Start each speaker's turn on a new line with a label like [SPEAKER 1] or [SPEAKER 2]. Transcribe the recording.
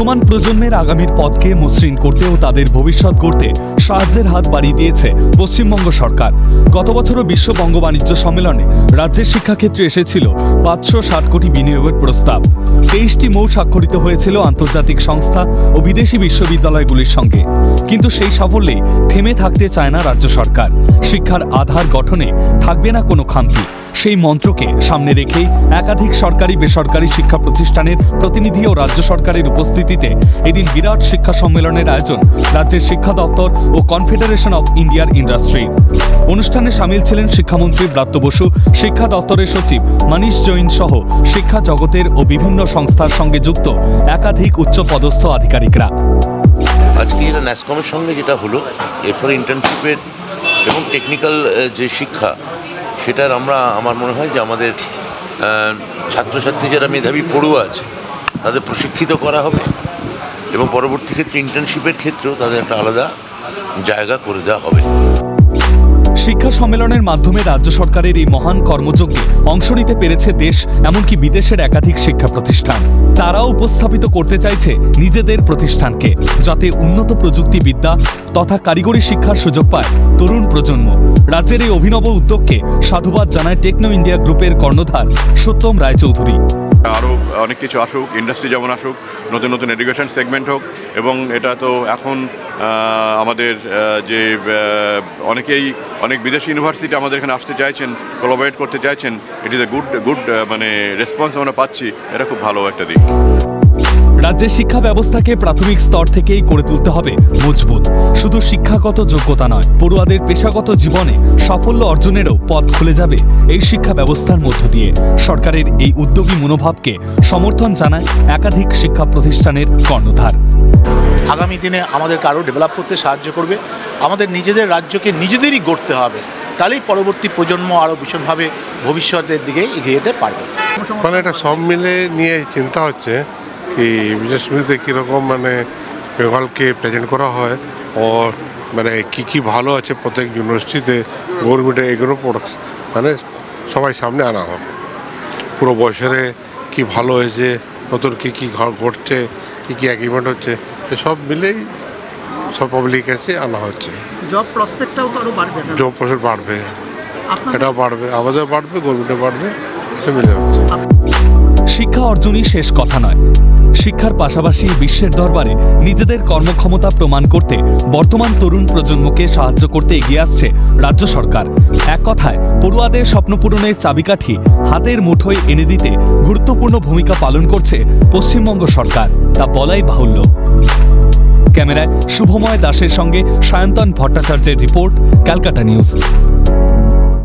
[SPEAKER 1] বর্তমান প্রজন্মের আগামীর পথকে মসৃণ করতে ও তাদের ভবিষ্যৎ করতে সাহায্যের হাত বাড়িয়ে দিয়েছে পশ্চিমবঙ্গ সরকার। গত বছরও বিশ্ব বঙ্গ বাণিজ্য সম্মেলনে রাজ্যের শিক্ষাক্ষেত্রে এসেছিল পাঁচশো ষাট কোটি বিনিয়োগের প্রস্তাব। তেইশটি মৌ স্বাক্ষরিত হয়েছিল আন্তর্জাতিক সংস্থা ও বিদেশি বিশ্ববিদ্যালয়গুলির সঙ্গে। কিন্তু সেই সাফল্যেই থেমে থাকতে চায় না রাজ্য সরকার। শিক্ষার আধার গঠনে থাকবে না কোনো খামতি। সেই মন্ত্রকে সামনে রেখেই একাধিক সরকারি বেসরকারি শিক্ষা প্রতিষ্ঠানের প্রতিনিধি ও রাজ্য সরকারের উপস্থিতিতে এদিন বিরাট শিক্ষা সম্মেলনের আয়োজন রাজ্যের শিক্ষা দপ্তর ও কনফেডারেশন অফ ইন্ডিয়ার ইন্ডাস্ট্রি। অনুষ্ঠানে সামিল ছিলেন শিক্ষামন্ত্রী ব্রাত্য বসু, শিক্ষা দপ্তরের সচিব মানিশ জৈন সহ শিক্ষা জগতের ও বিভিন্ন সংস্থার সঙ্গে যুক্ত একাধিক উচ্চপদস্থ আধিকারিকরা।
[SPEAKER 2] আজকে যেটা ন্যাসকমের সঙ্গে যেটা হলো, এরপর ইন্টার্নশিপের এবং টেকনিক্যাল যে শিক্ষা, সেটার আমরা, আমার মনে হয় যে আমাদের ছাত্রছাত্রী যারা মেধাবী পড়ুয়া আছে, তাদের প্রশিক্ষিত করা হবে এবং পরবর্তী ক্ষেত্রে ইন্টার্নশিপের ক্ষেত্রেও তাদের একটা আলাদা জায়গা করে দেওয়া হবে।
[SPEAKER 1] শিক্ষা সম্মেলনের মাধ্যমে রাজ্য সরকারের এই মহান কর্মযজ্ঞে অংশ নিতে পেরেছে দেশ, এমনকি বিদেশের একাধিক শিক্ষা প্রতিষ্ঠান। তারাও উপস্থাপিত করতে চাইছে নিজেদের প্রতিষ্ঠানকে, যাতে উন্নত প্রযুক্তিবিদ্যা তথা কারিগরি শিক্ষার সুযোগ পায় তরুণ প্রজন্ম। রাজ্যের এই অভিনব উদ্যোগকে সাধুবাদ জানায় টেকনো ইন্ডিয়া গ্রুপের কর্ণধার সত্যম রায়চৌধুরী।
[SPEAKER 3] আরও অনেক কিছু আসুক ইন্ডাস্ট্রি যেমন আসুক, নতুন নতুন এডুকেশন সেগমেন্ট হোক, এবং এটা তো এখন আমাদের যে অনেকেই, অনেক বিদেশি ইউনিভার্সিটি আমাদের এখানে আসতে চাইছেন কোলাবরেট করতে চাইছেন it is a good good মানে রেসপন্স আমরা পাচ্ছি, এটা খুব ভালো একটা দিক।
[SPEAKER 1] রাজ্যের শিক্ষা ব্যবস্থাকে প্রাথমিক স্তর থেকেই করে তুলতে হবে, মজবুত। শুধু শিক্ষাগত যোগ্যতা নয়, পড়ুয়াদের পেশাগত জীবনে সাফল্য অর্জনেরও পথ খুলে যাবে এই শিক্ষা ব্যবস্থার মধ্য দিয়ে। সরকারের এই উদ্যোগী মনোভাবকে সমর্থন জানায় একাধিক শিক্ষা প্রতিষ্ঠানের কর্ণধার।
[SPEAKER 4] আগামী দিনে আমাদেরকে আরও ডেভেলপ করতে সাহায্য করবে। আমাদের নিজেদের রাজ্যকে নিজেদেরই গড়তে হবে। তাহলেই পরবর্তী প্রজন্ম আরও ভীষণভাবে ভবিষ্যতের দিকে এগিয়ে যেতে পারবে।
[SPEAKER 5] মানে এটা সব মিলে নিয়ে চিন্তা হচ্ছে কি বিজনেস মিটে কীরকম মানে বেঙ্গলকে প্রেজেন্ট করা হয় ও মানে কি কি ভালো আছে প্রত্যেক ইউনিভার্সিটিতে গভর্নমেন্টে এগুলো প্রোডাক্ট মানে সবাই সামনে আনা হবে। পুরো বছরে কি ভালো হয়েছে নতুন কী কী ঘটছে কী কী অ্যাগ্রিমেন্ট হচ্ছে সব মিলেই সব পাবলিক কাছে আনা হচ্ছে।
[SPEAKER 6] জব প্রসপেক্টটাও তো আরও বাড়বে
[SPEAKER 5] জব প্রসপেক্ট বাড়বে। এটা বাড়বে আমাদের বাড়বে গভর্নমেন্টে বাড়বে এসব মিলে হচ্ছে।
[SPEAKER 1] শিক্ষা অর্জনই শেষ কথা নয়। শিক্ষার পাশাপাশি বিশ্বের দরবারে নিজেদের কর্মক্ষমতা প্রমাণ করতে বর্তমান তরুণ প্রজন্মকে সাহায্য করতে এগিয়ে আসছে রাজ্য সরকার। এক কথায়, পড়ুয়াদের স্বপ্নপূরণের চাবিকাঠি হাতের মুঠোয় এনে দিতে গুরুত্বপূর্ণ ভূমিকা পালন করছে পশ্চিমবঙ্গ সরকার। তা বলাই বাহুল্য। ক্যামেরায় শুভময় দাসের সঙ্গে সায়ন্তন ভট্টাচার্যের রিপোর্ট, ক্যালকাটা নিউজ।